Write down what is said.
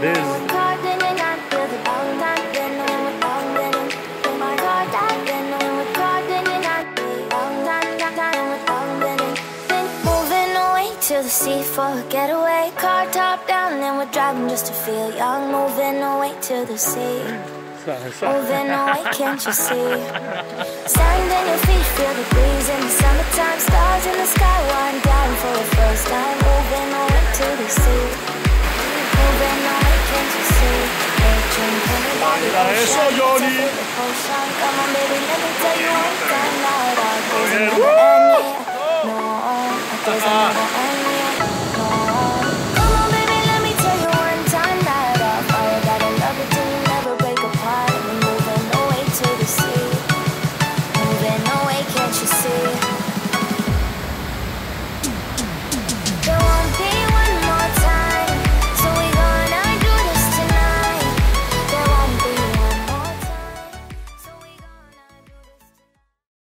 this to the sea for a getaway. Car top down, then we're driving just to feel young. Moving away to the sea. Moving away, can't you see? Sand in your feet, feel the breeze. Mira eso, Johnny. Muy bien. Uh -huh.